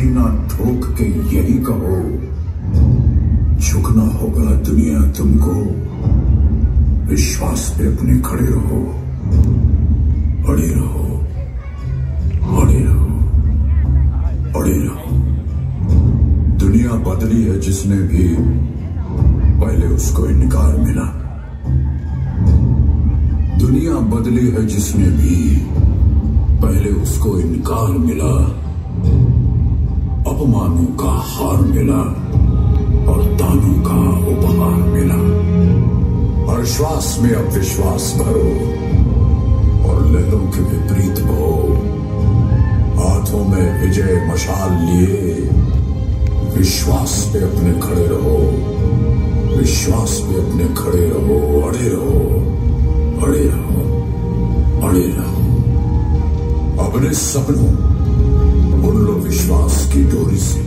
सीना ठोक के यही कहो झुकना होगा दुनिया तुमको। विश्वास पे अपने खड़े रहो, अड़े रहो अड़े रहो अड़े रहो। दुनिया बदली है जिसने भी पहले उसको इनकार मिला। दुनिया बदली है जिसने भी पहले उसको इनकार मिला। अपमानों का हार मिला और दानों का उपहार मिला। और श्वास में अब विश्वास भरो और लहरों के विपरीत बहो। हाथों में विजय मशाल लिए विश्वास पे अपने खड़े रहो। विश्वास पे अपने खड़े रहो, अड़े रहो अड़े रहो अड़े रहो। अपने सपनों लो विश्वास की डोरी से।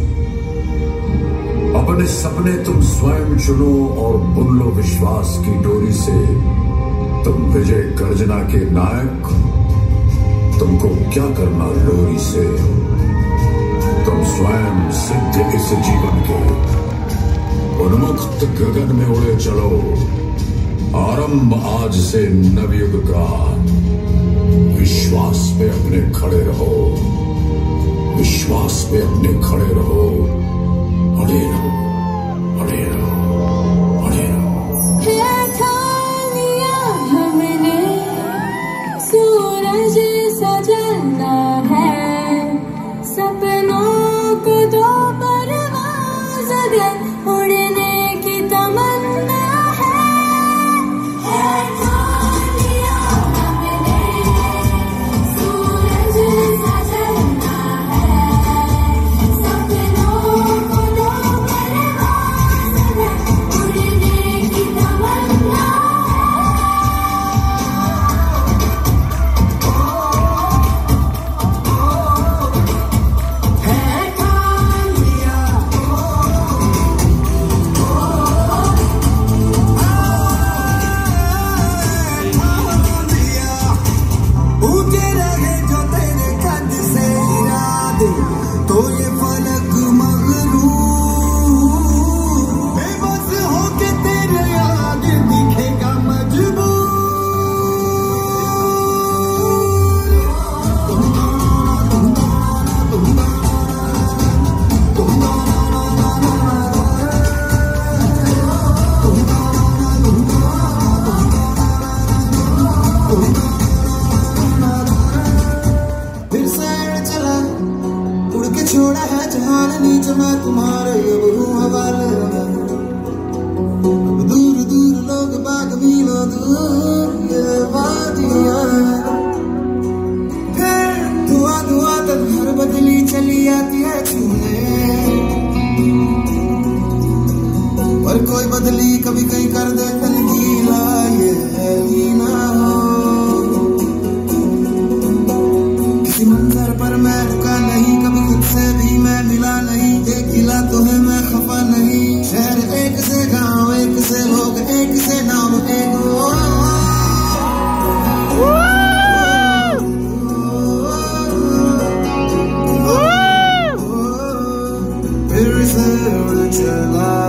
अपने सपने तुम स्वयं चुनो और लो विश्वास की डोरी से तुम विजय गर्जना के नायक, तुमको क्या करना लोरी से? तुम स्वयं सिद्ध इस जीवन के उन्मुक्त गगन में उड़े चलो। आरंभ आज से नवयुग का। विश्वास पे अपने खड़े रहो। विश्वास पे अपने खड़े रहो। अड़े रहो मैं तुम्हारे अब हूँ। हवाले दूर दूर लोग बाग मीलो दूर, ये वादियाँ फिर धुआ धुआ घर बदली चली आती है छूने पर कोई बदली कभी कहीं to love.